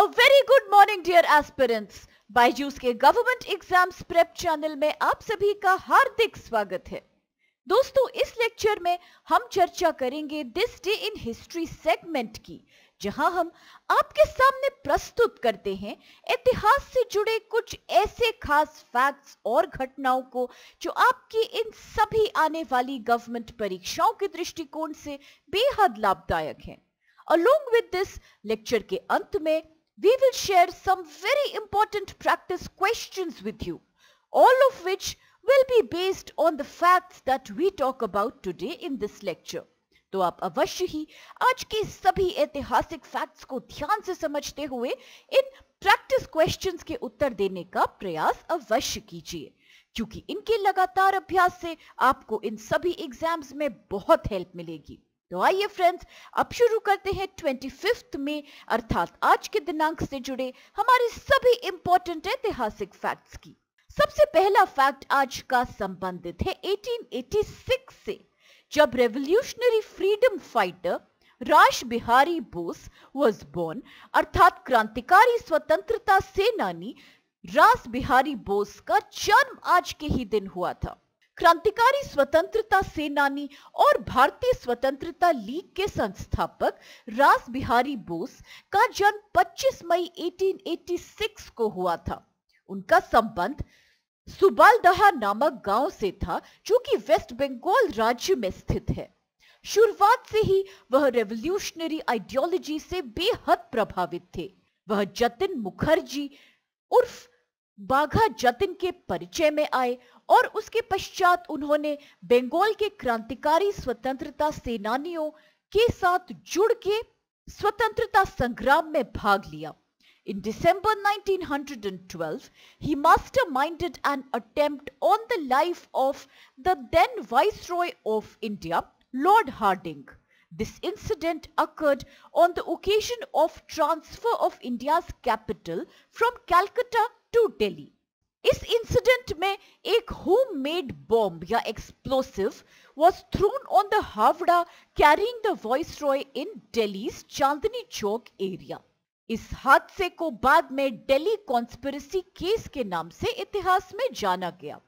A very good morning, dear aspirants. Byju's के government exams prep channel में आप सभी का हार्दिक स्वागत है दोस्तों, इस लेक्चर में हम चर्चा करेंगे this day in history segment की, जहाँ हम आपके सामने प्रस्तुत करते हैं इतिहास से जुड़े कुछ ऐसे खास फैक्ट्स और घटनाओं को, जो आपकी इन सभी आने वाली गवर्नमेंट परीक्षाओं के दृष्टिकोण से बेहद लाभदायक हैं Along with this, lecture के अंत में we will share some very important practice questions with you, all of which will be based on the facts that we talk about today in this lecture. तो आप अवश्य ही आज के सभी ऐतिहासिक फैक्ट्स को ध्यान से समझते हुए इन प्रैक्टिस क्वेश्चंस के उत्तर देने का प्रयास अवश्य कीजिए क्योंकि इनके लगातार अभ्यास से आपको इन सभी एग्ज़ाम्स में बहुत हेल्प मिलेगी तो आइए फ्रेंड्स अब शुरू करते हैं ट्वेंटी फिफ्थ में, अर्थात आज के दिनांक से जुड़े हमारे सभी इंपॉर्टेंट ऐतिहासिक फैक्ट्स की। सबसे पहला फैक्ट आज का संबंधित है 1886 से, जब revolutionary freedom fighter Raj Bihari Bose was born अर्थात क्रांतिकारी स्वतंत्रता सेनानी रास बिहारी बोस का जन्म आज के ही दिन हुआ था। क्रांतिकारी स्वतंत्रता सेनानी और भारतीय स्वतंत्रता लीग के संस्थापक रास बिहारी बोस का जन्म 25 मई 1886 को हुआ था। उनका संबंध सुबालदहा नामक गाँव से था, जो कि वेस्ट बंगाल राज्य में स्थित है। शुरुआत से ही वह रेवोल्यूशनरी आइडियोलॉजी से बेहद प्रभावित थे। वह जतिन मुखर्जी उर्फ़ बाघा जतिन के परिचय में आए और उसके पश्चात उन्होंने बंगाल के क्रांतिकारी स्वतंत्रता सेनानियों के साथ जुड़ के स्वतंत्रता संग्राम में भाग लिया In December 1912, he masterminded an attempt on the life of the then Viceroy of India, Lord Harding. This incident occurred on the occasion of transfer of India's capital from Calcutta to Delhi. इस incident में एक home made bomb या explosive was thrown on the Havda carrying the Viceroy in Delhi's Chandni Chowk area. इस हादसे को बाद में Delhi conspiracy case के नाम से इतिहास में जाना गया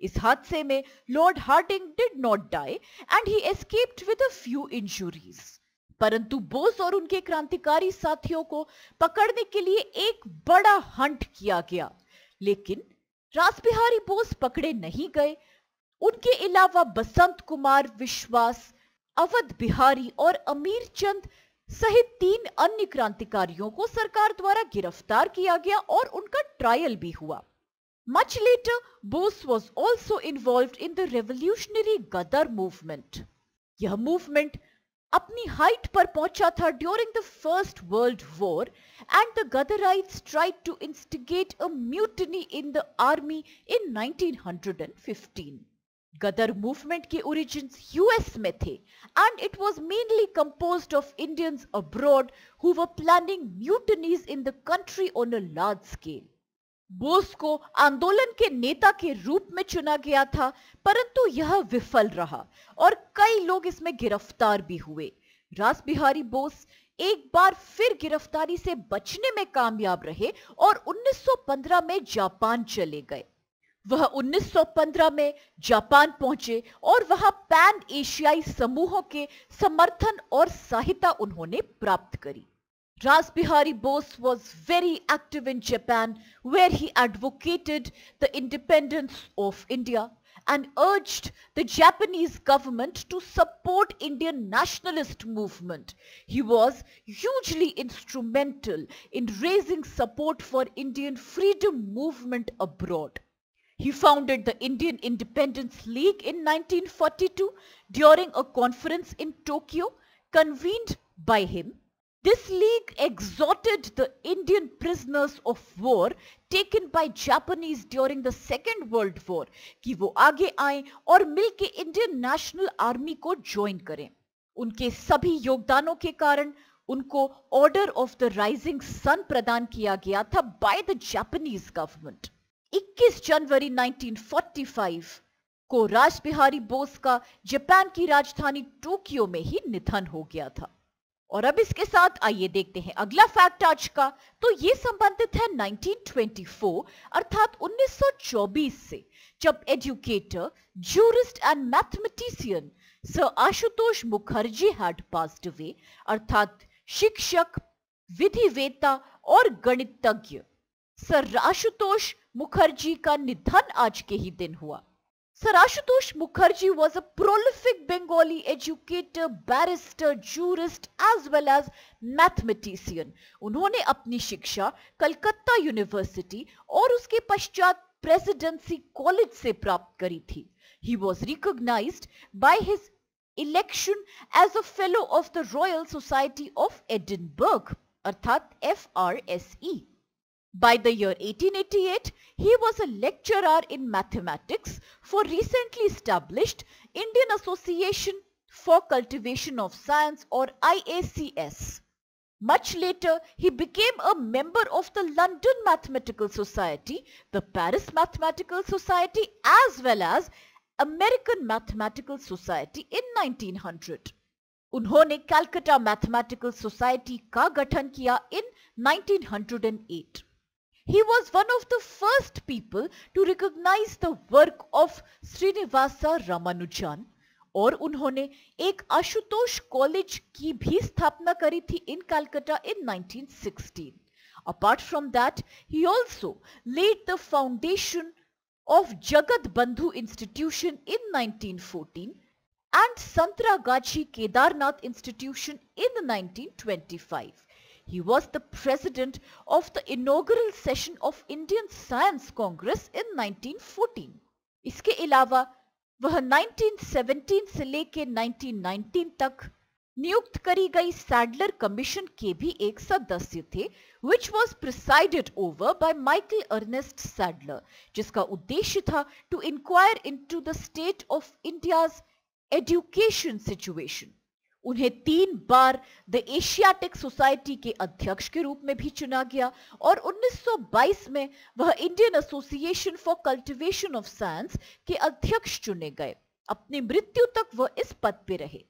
इस हादसे में Lord Hardinge did not die and he escaped with a few injuries परंतु बोस और उनके क्रांतिकारी साथियों को पकड़ने के लिए एक बड़ा हंट किया गया। लेकिन रासबिहारी बोस पकड़े नहीं गए। उनके अलावा बसंत कुमार, विश्वास, अवध बिहारी और अमीर चंद सहित तीन अन्य क्रांतिकारियों को सरकार द्वारा गिरफ़्तार किया गया और उनका ट्रायल भी हुआ। Much later Bose was also involve in the revolutionary Ghadar movement यह मूवमेंट अपनी हाइट पर पहुँचा था during the First World War and the Ghadarites tried to instigate a mutiny in the army in 1915 Ghadar movement के origins US में थे and it was mainly composed of Indians abroad who were planning mutinies in the country on a large scale Bose को आंदोलन के नेता के रूप में चुना गया था, परंतु यह विफल रहा और कई लोग इसमें गिरफ़्तार भी हुए। रास बिहारी बोस एक बार फिर गिरफ्तारी से बचने में कामयाब रहे और 1915 में जापान चले गए। वह 1915 में जापान पहुँचे और वहाँ पैन एशियाई समूहों के समर्थन और सहायता उन्होंने प्राप्त करी। Ras Bihari Bose was very active in Japan where he advocated the independence of India and urged the Japanese government to support Indian nationalist movement. He was hugely instrumental in raising support for Indian freedom movement abroad. He founded the Indian Independence League in 1942 during a conference in Tokyo convened by him. This league exhorted the Indian prisoners of war taken by Japanese during the Second World War कि वो आगे आए और मिलके Indian National Army को join करें। उनके सभी योगदानों के कारण उनको Order of the Rising Sun प्रदान किया गया था बाय द जापानीज गवर्नमेंट 21 जनवरी 1945 को राज बिहारी बोस का जापान की राजधानी टोक्यो में ही निधन हो गया था। और अब इसके साथ आइए देखते हैं अगला फैक्ट आज का। तो ये संबंधित है 1924 अर्थात 1924 से जब educator jurist and mathematician Sir Ashutosh Mukherjee had passed away अर्थात शिक्षक विधिवेता और गणितज्ञ। सर आशुतोष मुखर्जी का निधन आज के ही दिन हुआ। Sir Ashutosh Mukherjee was a prolific Bengali educator, barrister, jurist as well as mathematician. उन्होंने अपनी शिक्षा कलकत्ता यूनिवर्सिटी और उसके पश्चात प्रेसिडेंसी कॉलेज से प्राप्त करी थी He was recognized by his election as a fellow of the Royal Society of Edinburgh अर्थात FRSE. By the year 1888, he was a lecturer in mathematics for recently established Indian Association for Cultivation of Science or IACS. Much later, he became a member of the London Mathematical Society, the Paris Mathematical Society as well as American Mathematical Society in 1900. उन्होंने Calcutta mathematical society का गठन किया इन 1908 He was one of the first people to recognize the work of Srinivasa Ramanujan और उन्होंने एक Ashutosh college की भी स्थापना करी थी इन कलकत्ता इन 1916. Apart from that, he also laid the foundation of Jagat Bandhu Institution in 1914 and Santragachi Kedarnath Institution in 1925. He was the president of the inaugural session of Indian Science Congress in 1914. इसके अलावा, वह 1917 से लेकर 1919 तक नियुक्त करी गई Sadler commission के भी एक सदस्य थे which was presided over by Michael Ernest Sadler जिसका उद्देश्य था to inquire into the state of India's education situation उन्हें तीन बार द एशियाटिक सोसाइटी के अध्यक्ष के रूप में भी चुना गया और 1922 में वह Indian Association for Cultivation of Science के अध्यक्ष चुने गए। अपनी मृत्यु तक वह इस पद पे रहे।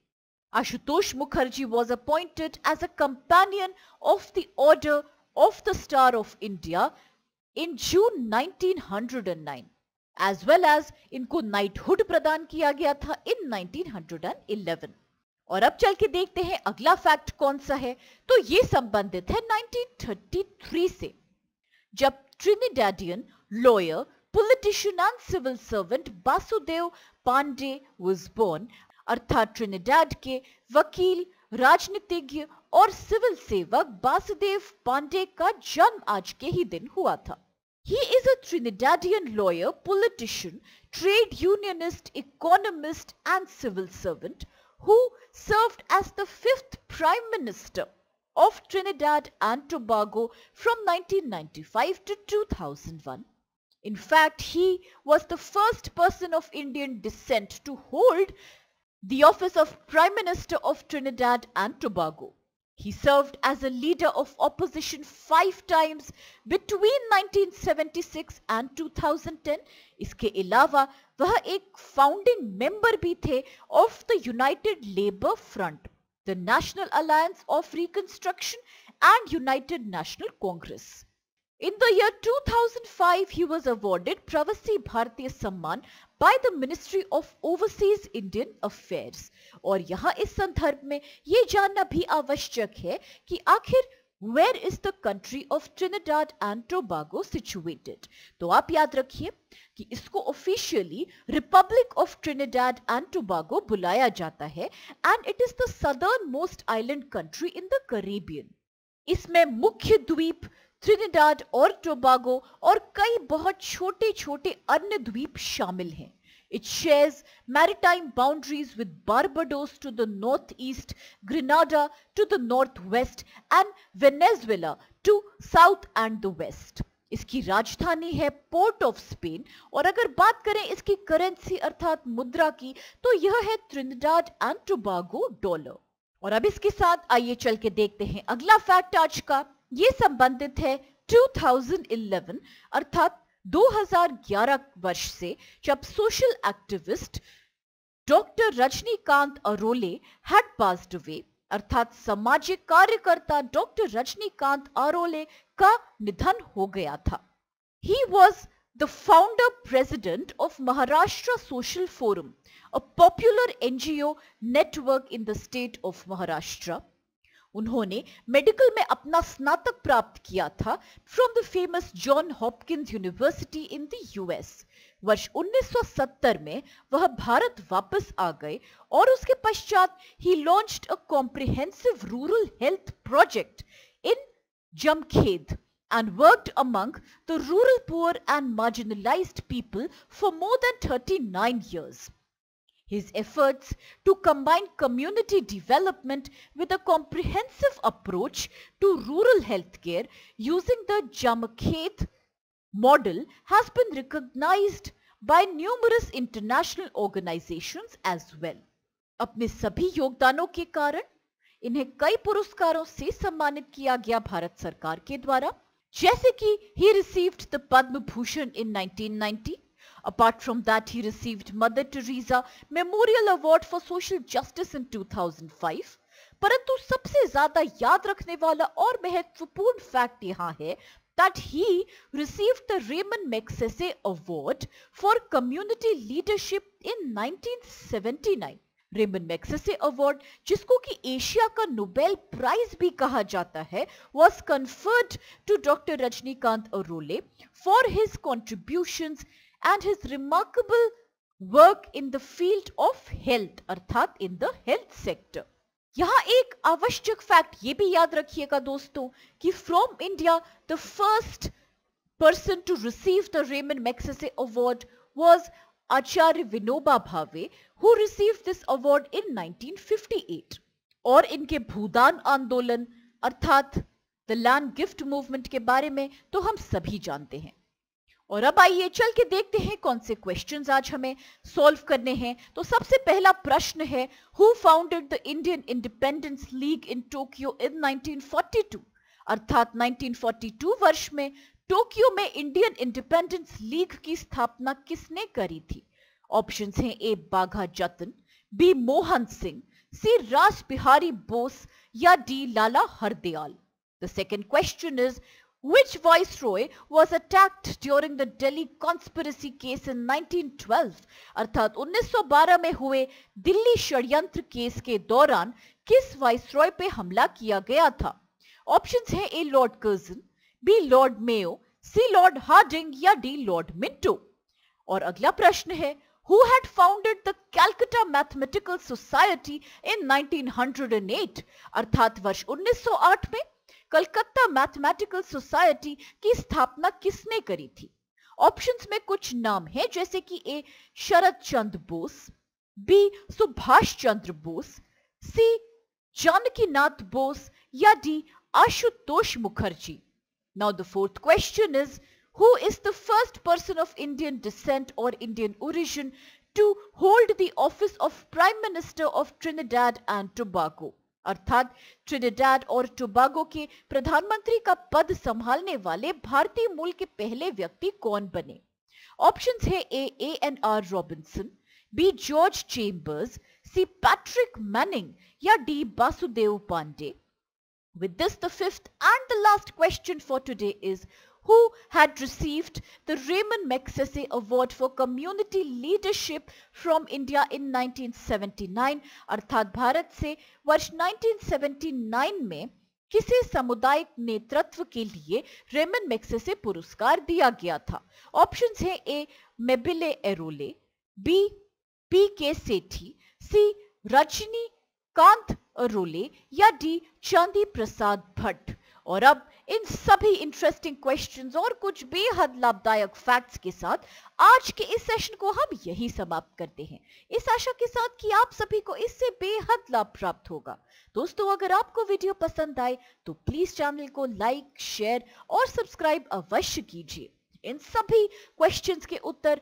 Ashutosh Mukherjee was appointed as a companion of the Order of the Star of India in June 1909 as well as इनको नाइटहुड प्रदान किया गया था इन 1911 और अब चल के देखते हैं अगला फैक्ट कौन सा है। तो ये संबंधित है 1933 से जब Trinidadian lawyer politician and civil servant Basudeo Panday was born अर्थात ट्रिनिडेड के वकील राजनीतिज्ञ और सिविल सेवक बासुदेव पांडे का जन्म आज के ही दिन हुआ था। He is a Trinidadian lawyer, politician, trade unionist, economist and civil servant who served as the fifth Prime Minister of Trinidad and Tobago from 1995 to 2001. In fact, he was the first person of Indian descent to hold the office of Prime Minister of Trinidad and Tobago. He served as a leader of opposition five times between 1976 and 2010. इसके अलावा वह एक founding member भी थे of the United Labour Front the National Alliance of Reconstruction and United National Congress In the year 2005, he was awarded Pravasi Bharatiya Samman by the Ministry of Overseas Indian Affairs. और यहाँ इस संदर्भ में ये जानना भी आवश्यक है कि आखिर where is the country of Trinidad and Tobago situated तो आप याद रखिए कि इसको officially Republic of Trinidad and Tobago बुलाया जाता है and it is the southern most island country in the Caribbean इसमें मुख्य द्वीप ट्रिनिडाड और टोबागो और कई बहुत छोटे छोटे अन्य द्वीप शामिल हैं। It shares maritime boundaries with Barbados to the northeast, Grenada to the northwest and Venezuela to south and the west. इसकी राजधानी है पोर्ट ऑफ़ स्पेन और अगर बात करें इसकी करेंसी अर्थात मुद्रा की तो यह है त्रिनिडाड एंड टोबागो डॉलर और अब इसके साथ आइए चल के देखते हैं अगला फैक्ट आज का ये संबंधित है 2011 अर्थात 2011 वर्ष से जब social activist doctor Rajnikant Arole had passed away अर्थात सामाजिक कार्यकर्ता डॉक्टर रजनीकांत अरोले का निधन हो गया था। He was the founder president of Maharashtra social forum a popular NGO network in the state of Maharashtra उन्होंने मेडिकल में अपना स्नातक प्राप्त किया था from the famous John Hopkins university in the US वर्ष 1970 में वह भारत वापस आ गए और उसके पश्चात he launched a comprehensive rural health project in Jamkhed and worked among the rural poor and marginalized people for more than 39 years. His efforts to combine community development with a comprehensive approach to rural healthcare using the Jamakhet model has been recognized by numerous international organizations as well. अपने सभी योगदानों के कारण इन्हें कई पुरस्कारों से सम्मानित किया गया भारत सरकार के द्वारा जैसे कि he received the Padma Bhushan in 1990 Apart from that, he received Mother Teresa Memorial Award for Social Justice in 2005. परंतु सबसे ज़्यादा याद रखने वाला और महत्वपूर्ण फैक्ट यहाँ है that he received the Raymond Magsaysay Award for Community Leadership in 1979. Ramon Magsaysay award जिसको कि एशिया का नोबेल प्राइज भी कहा जाता है was conferred to doctor Rajnikant Arole for his contributions and his remarkable work in the field of health अर्थात in the health sector. यहाँ एक आवश्यक फैक्ट ये भी याद रखिएगा दोस्तों, कि from India the first person to receive the Ramon Magsaysay award was Acharya Vinoba Bhave who receive this award in 1958 और इनके भूदान आंदोलन, अर्थात द लैंड गिफ्ट मूवमेंट के बारे में तो हम सभी जानते हैं। और अब आइए चल के देखते हैं कौन से क्वेश्चंस आज हमें सॉल्व करने हैं। तो सबसे पहला प्रश्न है who founded the Indian Independence League in Tokyo in 1942 अर्थात 1942 वर्ष में टोक्यो में इंडियन इंडिपेंडेंस लीग की स्थापना किसने करी थी? ऑप्शंस हैं A Bagha Jatin B Mohan Singh C Raj Bihari Bose या D Lala Hardayal the second question is Which viceroy was attacked during the Delhi conspiracy case in 1912? अर्थात 1912 में हुए दिल्ली षड्यंत्र केस के दौरान किस वाइसरॉय पे हमला किया गया था ऑप्शंस हैं A lord Curzon B lord Mayo C lord Hardinge या डी लॉर्ड मिंटो और अगला प्रश्न है who had founded the Calcutta Mathematical Society in 1908 अर्थात वर्ष 1908 में कलकत्ता मैथमेटिकल सोसाइटी की स्थापना किसने करी थी? ऑप्शंस में कुछ नाम है, जैसे कि A Sharad Chandra Bose, B Subhash Chandra Bose, C Janaki Nath Bose या D, Ashutosh Mukherjee. Now the fourth question is who is the first person of Indian descent और Indian origin to hold the office of prime minister of Trinidad and Tobago अर्थात Trinidad और Tobago के प्रधानमंत्री का पद संभालने वाले भारतीय मूल के पहले व्यक्ति कौन बने? ऑप्शन है A A N R Robinson B George Chambers C Patrick Manning या D Vasudev Pandey With this, the fifth and the last question for today is who had received the Raymond Magsaysay Award for Community Leadership from India in 1979 अर्थात भारत से वर्ष 1979 में किसी सामुदायिक नेतृत्व के लिए रेमन मैक्सेसे पुरस्कार दिया गया था। ऑप्शंस हैं ए मेबिले एरोले बी पी के सेठी सी रजनी कांत अरोले या डी चांदी प्रसाद भट्ट और अब इन सभी इंटरेस्टिंग क्वेश्चंस और कुछ बेहद लाभदायक फैक्ट्स के साथ आज के इस सेशन को हम यही समाप्त करते हैं। इस आशा के साथ कि आप सभी को इससे बेहद लाभ प्राप्त होगा। दोस्तों अगर आपको वीडियो पसंद आए तो प्लीज़ चैनल को लाइक शेयर और सब्सक्राइब अवश्य कीजिए। इन सभी क्वेश्चंस के उत्तर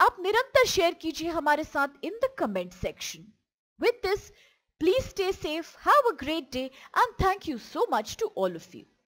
आप निरंतर शेयर कीजिए हमारे साथ in the comment section with this Please stay safe, have a great day and thank you so much to all of you.